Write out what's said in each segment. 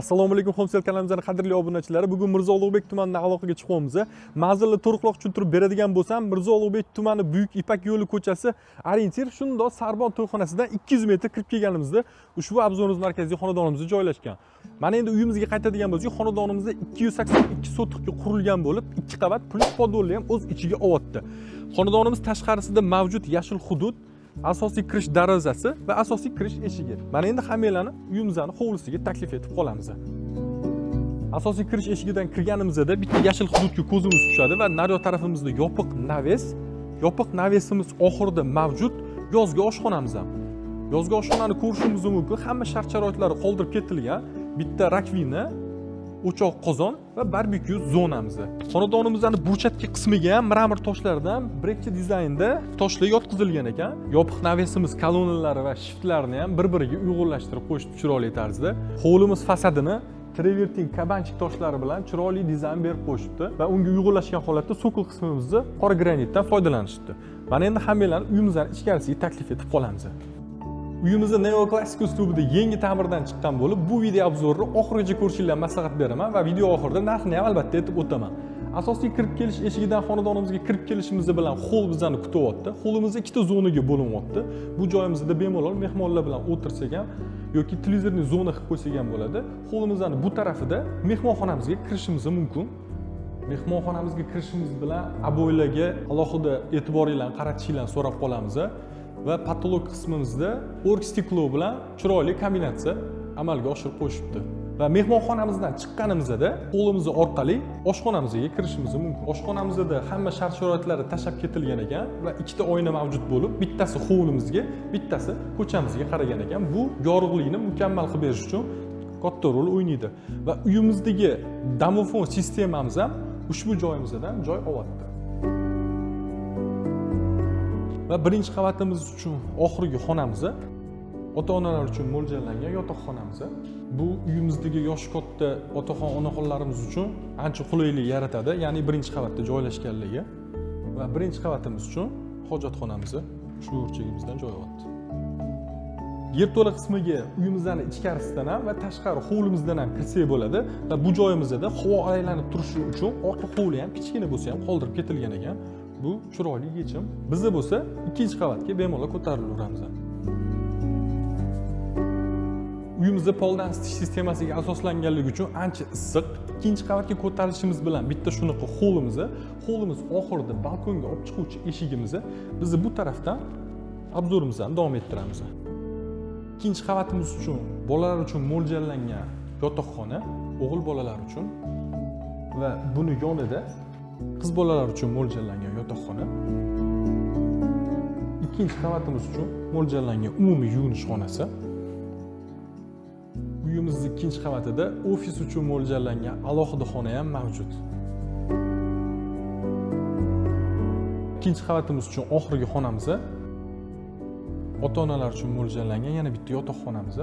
assalomu alaykum homsel kanalimizning qadrli obunachilari. Bugun mirzo ulug'bek tumanidan aloqaga chiqyapmiz. Manzilni to'liqroq tushuntirib beradigan bo'lsam mirzo ulug'bek tumani buyuk ipak yo'li ko'chasi orientir shundoq sarbon to'yxonasidan 200 metr kirib kelganimizda ushbu obzorimiz markaziy xonadonimizda joylashgan. Mana endi uyimizga qaytadigan bo'lsak xonadonimizda 282 sotixga qurilgan bo'lib ikki qavat plyus podolni ham o'z ichiga olyapti xonadonimiz tashqarisida mavjud yashil hudud asosiy kirish darvozasi va asosiy kirish eshigi. Mana endi hammanglarni uyimizni hovlisiga taklif etib qolamiz. Asosiy kirish eshigidan kirganimizda bitta yashil hududga ko'zimiz tushadi va naryot tarafimizda yopiq naves yopiq navesimiz oxirida mavjud yozgi oshxonamiz ham. Yozgi oshxonani ko'rishimiz mumkin. Hamma shart sharoitlari qoldirib ketilgan bitta rakvina o'choq qozon va barbekyu zonamiz. Xonadonimizni burchatki qismiga ham mramor toshlardan brekchi dizaynda toshlar yotqizilgan ekan. Yopiq navesimiz kolonnalari va shiftlarni ham bir biriga uyg'unlashtirib qo'yishdi chiroyli tarzda. Hovlimiz fasadini travertin kabanchik toshlari bilan chiroyli dizayn berib qo'yishibdi va unga uyg'unlashgan holatda sokol qismimizni qora granitdan foydalanishibdi. Mana endi hammanglarni uyimizdan ichkarisiga taklif etib qolamiz. Uyimizda neoklassik uslubida yangi ta'mirdan chiqqan bo'lib bu video obzorni oxirigacha ko'rishinglar maslahat beraman va video oxirida narxini ham albatta aytib o'taman. Asosiy kirib kelish eshigidan xonadonimizga kirib kelishimiz bilan hol bizani kutyapti holimiz ikkita zonaga bo'linyapti bu joyimizda bemalol mehmonlar bilan o'tirsak ham yoki televizorni zona qilib qo'ysak ham bo'ladi. Hollimizni bu tarafida mehmonxonamizga kirishimiz mumkin. Mehmonxonamizga kirishimiz bilan aboylarga alohida e'tiboringlarni qaratishinglarni so'rab qolamiz va patolog qismimizda o'rk stiklo bilan chiroyli kombinatsiya amalga oshirib qo'yishibdi. Va mehmonxonamizdan chiqqanimizda hovlimiz orqali oshxonamizga kirishimiz mumkin. Oshxonamizda hamma shart sharoitlari tashlab ketilgan ekan va ikkita oyna mavjud bo'lib bittasi hovlimizga bittasi ko'chamizga qaragan ekan. Bu yorug'likni mukammal qilib berish uchun katta rol o'ynaydi. Va uyimizdagi domofon sistemamiz ham ushbu joyimizdan joy olyapti. Va birinchi qavatimiz uchun oxirgi xonamiz ota onalar uchun mo'ljallangan yotoqxonamiz bu uyimizdagi yoshi katta otaxon onaxonlarimiz uchun ancha qulaylik yaratadi ya'ni birinchi qavatda joylashganligi. Va birinchi qavatimiz uchun hojatxonamiz shu burchagimizdan joy olyapti yerto'la qismiga uyimizni ichkarisidan ham va tashqari hovlimizdan ham kirsak bo'ladi va bu joyimizda havo aylanib turishi uchun orqa hovli ham kichkina bo'lsa ham qoldirib ketilgan ekan. Bu chiroyli yechim. Bizda bo'lsa ikkinchi qavatga bemalol ko'tarilaveramiz uyimizda poldan isitish sistemasiga asoslanganligi uchun ancha issiq. Ikkinchi qavatga ko'tarilishimiz bilan bitta shunaqa hovlimiz hovlimiz oxirida balkonga olib chiquvchi eshigimiz bizni bu tarafdan obzorimizni davom ettiramiz. Ikkinchi qavatimiz uchun bolalar uchun mo'ljallangan yotoqxona o'g'il bolalar uchun va buni yonida qiz bolalar uchun mo'ljallangan yotoqxona. Ikkinchi qavatimiz uchun mo'ljallangan umumiy yuvinish xonasi. Uyimizni ikkinchi qavatida ofis uchun mo'ljallangan alohida xona ham mavjud. Ikkinchi qavatimiz uchun oxirgi xonamiz ota onalar uchun mo'ljallangan yana bitta yotoqxonamiz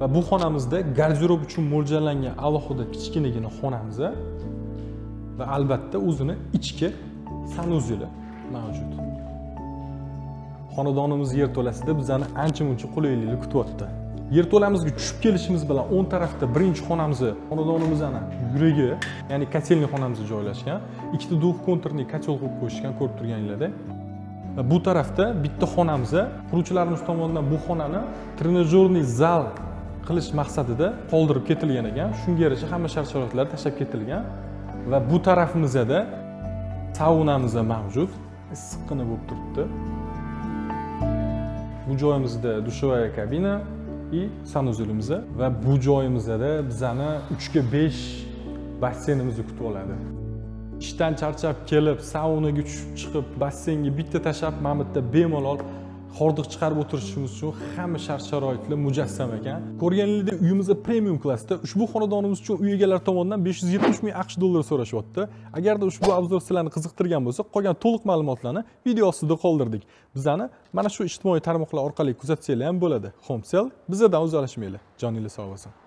va bu xonamizda garderob uchun mo'ljallangan alohida kichkinagina xonamiz va albatta o'zini ichki sanuzeli mavjud. Xonadonimiz yerto'lasida bizani ancha muncha qulayliklar kutyapti. Yerto'lamizga tushib kelishimiz bilan o'ng tarafda birinchi xonamiz xonadonimizni yuragi ya'ni kotelniy xonamiz joylashgan. Ikkita двухконтурный котел qo'yib qo'yishgan ko'rib turganinglarda va bu tarafda bitta xonamiz quruvchilarimiz tomonidan bu xonani trenajyorniy zal qilish maqsadida qoldirib ketilgan ekan. Shunga yarasha hamma shart sharoitlar tashlab ketilgan. Va bu tarafimizda saunamiz mavjud issiqqina bo'lib turibdi. Bu joyimizda душевая kabina и санузелimiz va bu joyimizda bizani uchga besh basseynimizni kutib oladi. Ishdan charchab kelib saunaga tushib chiqib basseynga bitta tashlab mana bu yerda bemalol hordiq chiqarib o'tirishimiz uchun hamma shart sharoitlar mujassam ekan. Ko'rganingizdek uyimizda premium klassda ushbu xonadonimiz uchun uy egalari tomonidan besh yuz yetmish ming aqsh dollari so'rashyapti. Agarda ushbu obzor sizlarni qiziqtirgan bo'lsa qolgan to'liq ma'lumotlarni video ostida qoldirdik. Bizani mana shu ijtimoiy tarmoqlar orqali kuzatsanglar ham bo'ladi. Home homesel bizdan uzalishmanglar joninglar sog' bo'lsin.